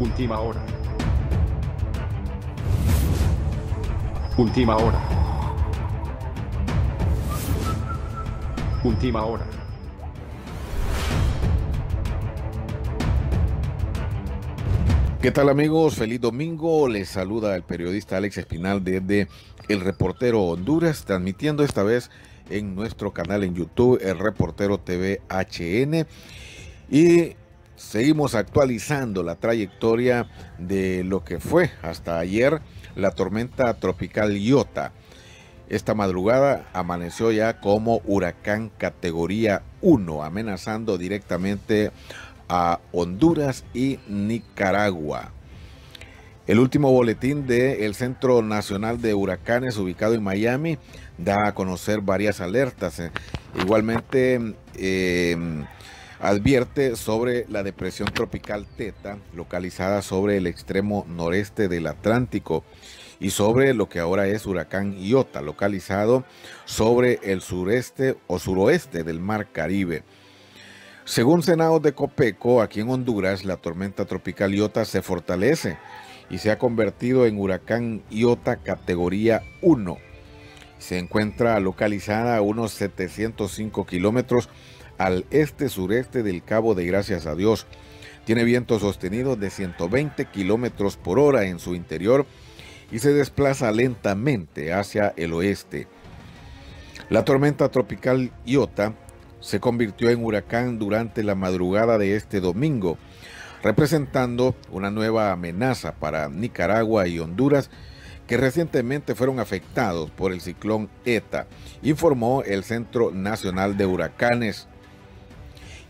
Última hora. Última hora. Última hora. ¿Qué tal amigos? Feliz domingo. Les saluda el periodista Alex Espinal desde El Reportero Honduras, transmitiendo esta vez en nuestro canal en YouTube, El Reportero TV HN. Y seguimos actualizando la trayectoria de lo que fue hasta ayer la tormenta tropical Iota. Esta madrugada amaneció ya como huracán categoría 1, amenazando directamente a Honduras y Nicaragua. El último boletín del Centro Nacional de Huracanes ubicado en Miami da a conocer varias alertas. Igualmente eh, advierte sobre la depresión tropical Teta localizada sobre el extremo noreste del Atlántico y sobre lo que ahora es huracán Iota localizado sobre el sureste o suroeste del Mar Caribe. Según Senado de Copeco, aquí en Honduras, la tormenta tropical Iota se fortalece y se ha convertido en huracán Iota categoría 1. Se encuentra localizada a unos 705 kilómetros al este-sureste del Cabo de Gracias a Dios. Tiene vientos sostenidos de 120 kilómetros por hora en su interior y se desplaza lentamente hacia el oeste. La tormenta tropical Iota se convirtió en huracán durante la madrugada de este domingo, representando una nueva amenaza para Nicaragua y Honduras que recientemente fueron afectados por el ciclón ETA, informó el Centro Nacional de Huracanes.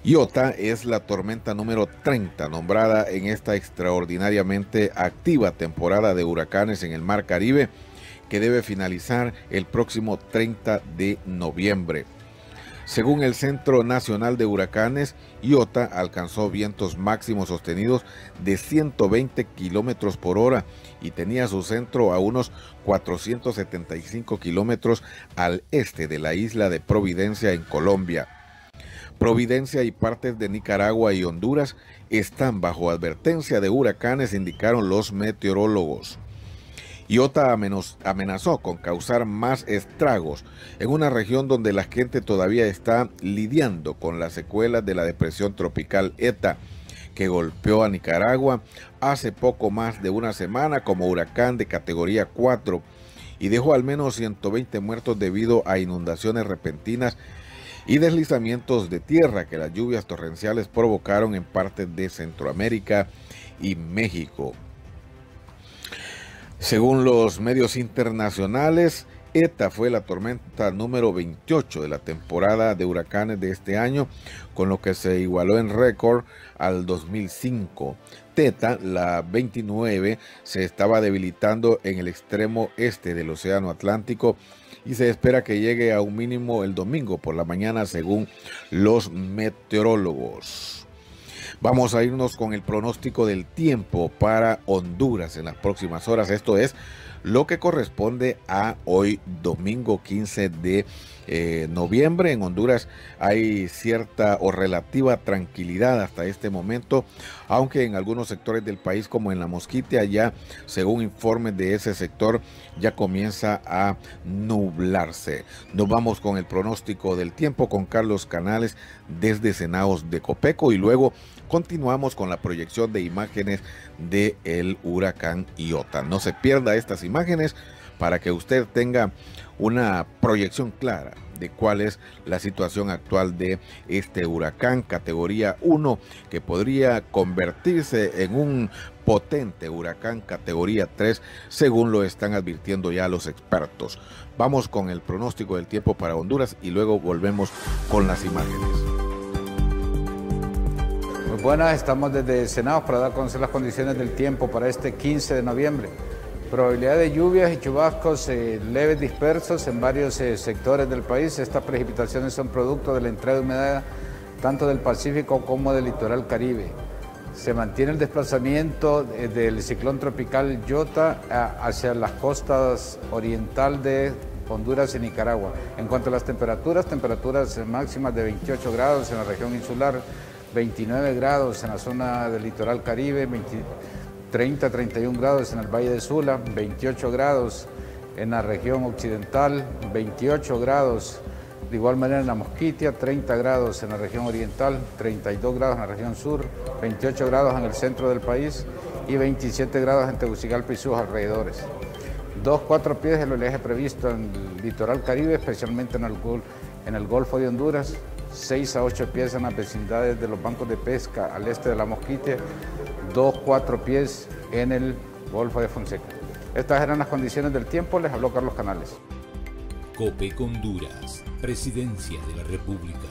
Iota es la tormenta número 30 nombrada en esta extraordinariamente activa temporada de huracanes en el Mar Caribe que debe finalizar el próximo 30 de noviembre. Según el Centro Nacional de Huracanes, Iota alcanzó vientos máximos sostenidos de 120 kilómetros por hora y tenía su centro a unos 475 kilómetros al este de la isla de Providencia en Colombia. Providencia y partes de Nicaragua y Honduras están bajo advertencia de huracanes, indicaron los meteorólogos. Iota amenazó con causar más estragos en una región donde la gente todavía está lidiando con las secuelas de la depresión tropical ETA que golpeó a Nicaragua hace poco más de una semana como huracán de categoría 4 y dejó al menos 120 muertos debido a inundaciones repentinas y deslizamientos de tierra que las lluvias torrenciales provocaron en partes de Centroamérica y México. Según los medios internacionales, ETA fue la tormenta número 28 de la temporada de huracanes de este año, con lo que se igualó en récord al 2005. Teta, la 29, se estaba debilitando en el extremo este del Océano Atlántico y se espera que llegue a un mínimo el domingo por la mañana según los meteorólogos. Vamos a irnos con el pronóstico del tiempo para Honduras en las próximas horas. Esto es lo que corresponde a hoy domingo 15 de eh, noviembre. En Honduras hay cierta o relativa tranquilidad hasta este momento, aunque en algunos sectores del país como en la Mosquite, allá según informes de ese sector ya comienza a nublarse. Nos vamos con el pronóstico del tiempo con Carlos Canales desde Senaos de Copeco y luego continuamos con la proyección de imágenes del el huracán Iota. No se pierda estas imágenes para que usted tenga una proyección clara de cuál es la situación actual de este huracán categoría 1 que podría convertirse en un potente huracán categoría 3 según lo están advirtiendo ya los expertos. Vamos con el pronóstico del tiempo para Honduras y luego volvemos con las imágenes. Muy buenas, estamos desde Senado para dar a conocer las condiciones del tiempo para este 15 de noviembre. Probabilidad de lluvias y chubascos eh, leves dispersos en varios eh, sectores del país. Estas precipitaciones son producto de la entrada de humedad tanto del Pacífico como del litoral caribe. Se mantiene el desplazamiento eh, del ciclón tropical Yota hacia las costas oriental de Honduras y Nicaragua. En cuanto a las temperaturas, temperaturas máximas de 28 grados en la región insular, 29 grados en la zona del litoral caribe, 30 31 grados en el Valle de Sula, 28 grados en la región occidental, 28 grados de igual manera en la Mosquitia, 30 grados en la región oriental, 32 grados en la región sur, 28 grados en el centro del país y 27 grados en Tegucigalpa y sus alrededores. 2-4 pies el oleaje previsto en el litoral caribe, especialmente en el, en Golfo de Honduras, 6 a 8 pies en las vecindades de los bancos de pesca al este de la Mosquitia, 2-4 pies en el Golfo de Fonseca. Estas eran las condiciones del tiempo, les habló Carlos Canales. COPE Honduras, Presidencia de la República.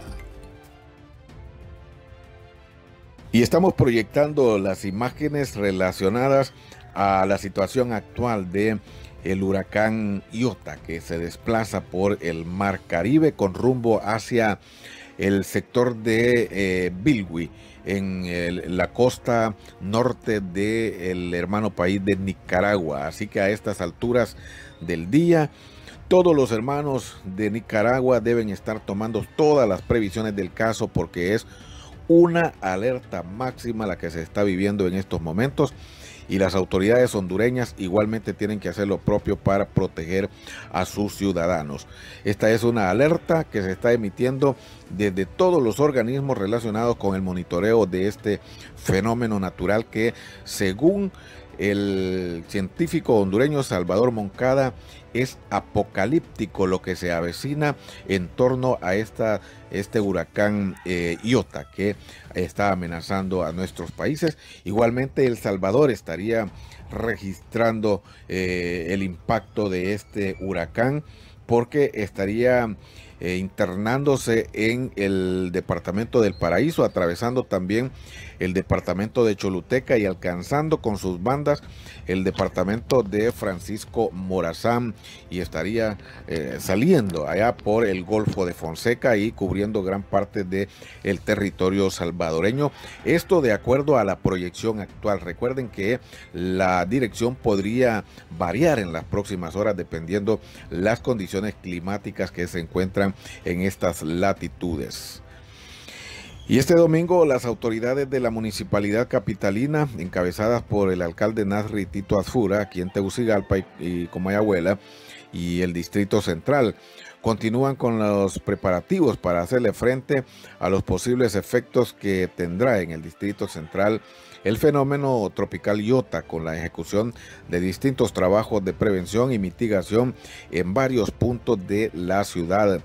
Y estamos proyectando las imágenes relacionadas a la situación actual de el huracán Iota que se desplaza por el Mar Caribe con rumbo hacia el sector de eh, Bilwi en la costa norte del hermano país de Nicaragua. Así que a estas alturas del día, todos los hermanos de Nicaragua deben estar tomando todas las previsiones del caso porque es una alerta máxima la que se está viviendo en estos momentos y las autoridades hondureñas igualmente tienen que hacer lo propio para proteger a sus ciudadanos. Esta es una alerta que se está emitiendo desde todos los organismos relacionados con el monitoreo de este fenómeno natural que según el científico hondureño Salvador Moncada es apocalíptico lo que se avecina en torno a esta, este huracán eh, Iota que está amenazando a nuestros países. Igualmente El Salvador estaría registrando eh, el impacto de este huracán porque estaría eh, internándose en el departamento del Paraíso, atravesando también el departamento de Choluteca y alcanzando con sus bandas el departamento de Francisco Morazán y estaría eh, saliendo allá por el Golfo de Fonseca y cubriendo gran parte del el territorio salvadoreño. Esto de acuerdo a la proyección actual. Recuerden que la dirección podría variar en las próximas horas dependiendo las condiciones climáticas que se encuentran en estas latitudes. Y este domingo las autoridades de la municipalidad capitalina, encabezadas por el alcalde Nasri Tito Azfura, aquí en Tegucigalpa y, y Comayagüela, y el Distrito Central, continúan con los preparativos para hacerle frente a los posibles efectos que tendrá en el Distrito Central el fenómeno tropical Iota con la ejecución de distintos trabajos de prevención y mitigación en varios puntos de la ciudad.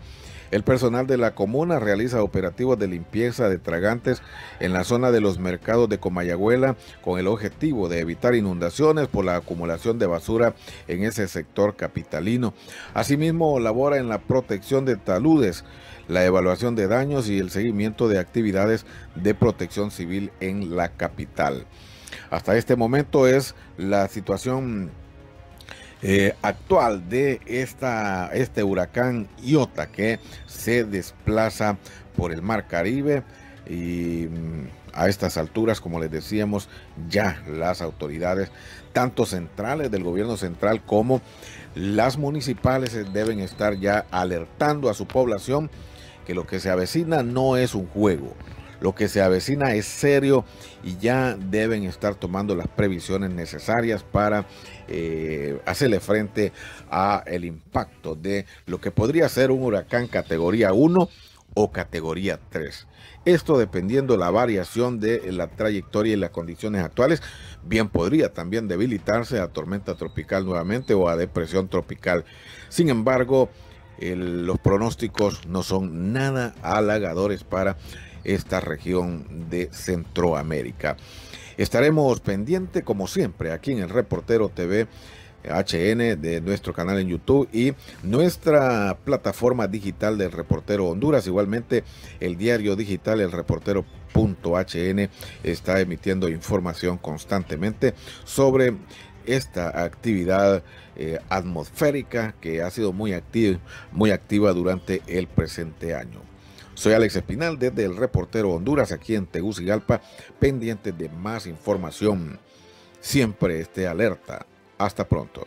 El personal de la comuna realiza operativos de limpieza de tragantes en la zona de los mercados de Comayagüela con el objetivo de evitar inundaciones por la acumulación de basura en ese sector capitalino. Asimismo, labora en la protección de taludes la evaluación de daños y el seguimiento de actividades de protección civil en la capital. Hasta este momento es la situación eh, actual de esta, este huracán Iota que se desplaza por el mar Caribe y mm, a estas alturas, como les decíamos, ya las autoridades, tanto centrales del gobierno central como las municipales, deben estar ya alertando a su población que lo que se avecina no es un juego. Lo que se avecina es serio y ya deben estar tomando las previsiones necesarias para eh, hacerle frente a el impacto de lo que podría ser un huracán categoría 1 o categoría 3. Esto dependiendo la variación de la trayectoria y las condiciones actuales, bien podría también debilitarse a tormenta tropical nuevamente o a depresión tropical. Sin embargo, los pronósticos no son nada halagadores para esta región de Centroamérica. Estaremos pendientes, como siempre, aquí en el Reportero TV HN de nuestro canal en YouTube y nuestra plataforma digital del Reportero Honduras. Igualmente, el diario digital, el reportero.hn, está emitiendo información constantemente sobre esta actividad eh, atmosférica que ha sido muy muy activa durante el presente año. Soy Alex Espinal desde el reportero Honduras aquí en Tegucigalpa, pendiente de más información. Siempre esté alerta. Hasta pronto.